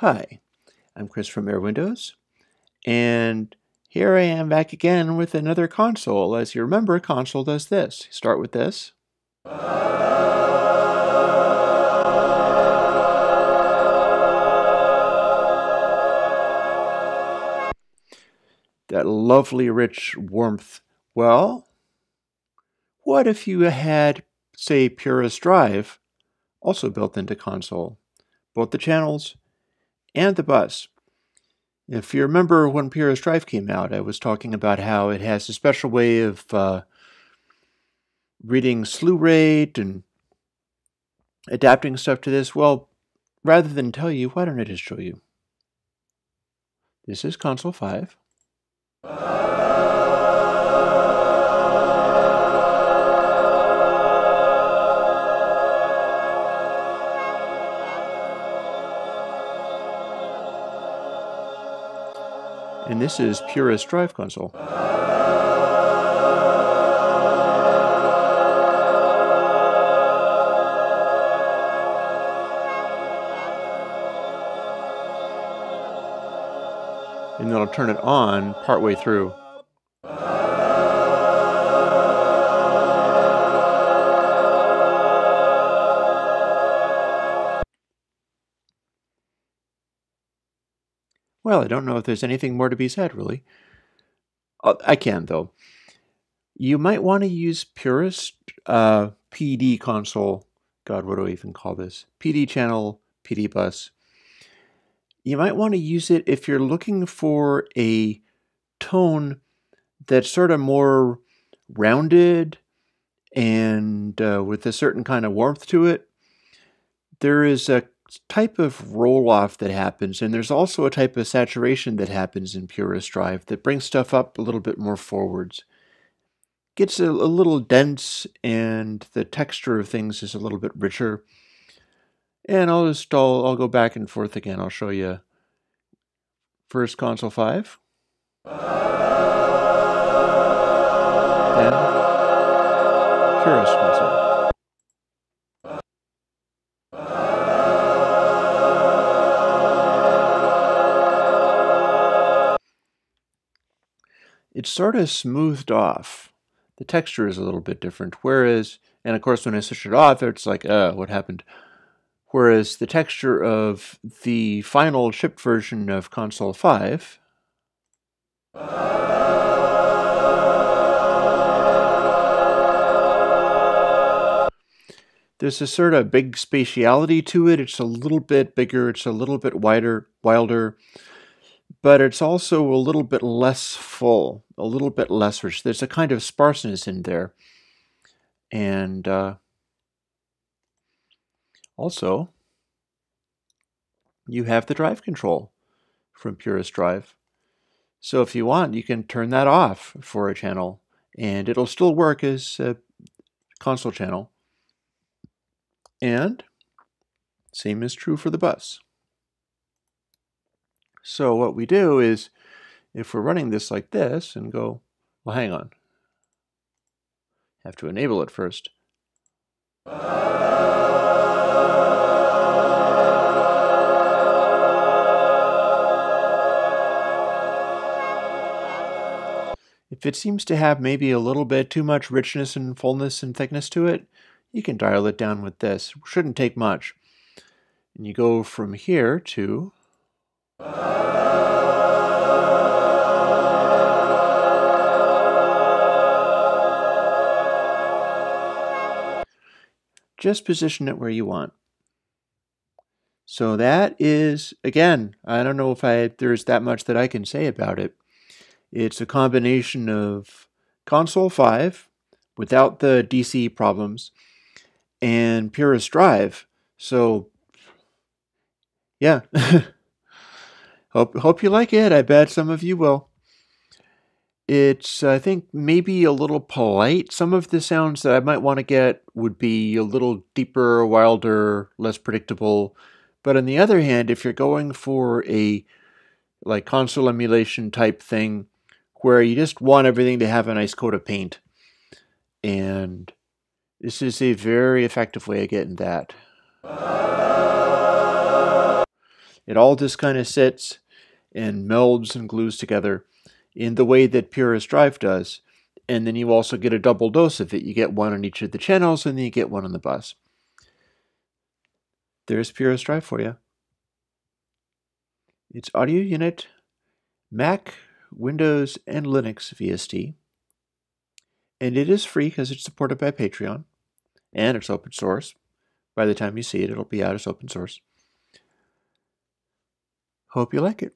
Hi, I'm Chris from Airwindows, and here I am back again with another console. As you remember, console does this. Start with this. That lovely rich warmth. Well, what if you had, say, Purist Drive also built into console? Both the channels and the bus. If you remember when Purist Drive came out, I was talking about how it has a special way of uh, reading slew rate and adapting stuff to this. Well, rather than tell you, why don't I just show you? This is console 5. And this is Purist Drive Console. And then I'll turn it on partway through. Well, I don't know if there's anything more to be said, really. Uh, I can, though. You might want to use Purist uh, PD console. God, what do I even call this? PD channel, PD bus. You might want to use it if you're looking for a tone that's sort of more rounded and uh, with a certain kind of warmth to it. There is a type of roll off that happens, and there's also a type of saturation that happens in Purist Drive that brings stuff up a little bit more forwards. Gets a, a little dense, and the texture of things is a little bit richer. And I'll just I'll, I'll go back and forth again. I'll show you first console 5. Then Purist it's sort of smoothed off. The texture is a little bit different. Whereas, and of course, when I switch it off, it's like, uh, what happened? Whereas the texture of the final shipped version of Console 5 there's a sort of big spatiality to it. It's a little bit bigger, it's a little bit wider, wilder but it's also a little bit less full, a little bit less rich. There's a kind of sparseness in there. And uh, also, you have the drive control from Purist Drive. So if you want, you can turn that off for a channel, and it'll still work as a console channel. And same is true for the bus. So what we do is, if we're running this like this and go, well, hang on. Have to enable it first. If it seems to have maybe a little bit too much richness and fullness and thickness to it, you can dial it down with this. Shouldn't take much. And you go from here to just position it where you want. So that is, again, I don't know if I there's that much that I can say about it. It's a combination of Console 5 without the DC problems and Purist Drive. So, yeah. hope, hope you like it. I bet some of you will. It's, I think, maybe a little polite. Some of the sounds that I might want to get would be a little deeper, wilder, less predictable. But on the other hand, if you're going for a like console emulation type thing where you just want everything to have a nice coat of paint, and this is a very effective way of getting that. It all just kind of sits and melds and glues together in the way that Purist Drive does. And then you also get a double dose of it. You get one on each of the channels, and then you get one on the bus. There's Purist Drive for you. It's audio unit, Mac, Windows, and Linux VST. And it is free because it's supported by Patreon, and it's open source. By the time you see it, it'll be out as open source. Hope you like it.